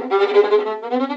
ハハハハ!